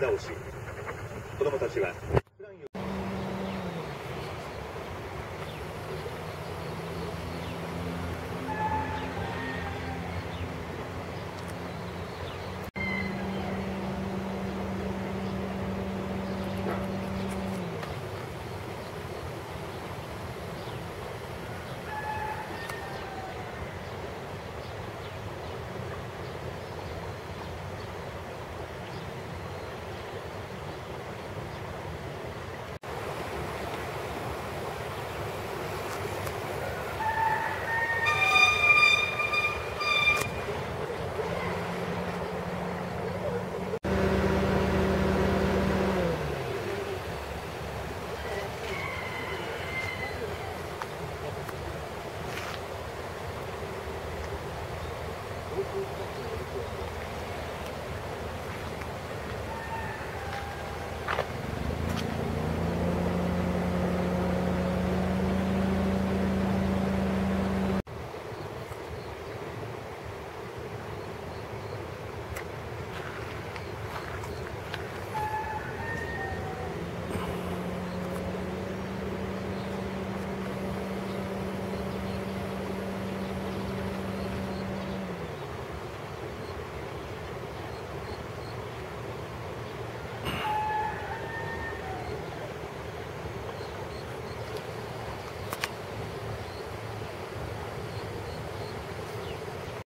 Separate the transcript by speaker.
Speaker 1: 倒し子供たちは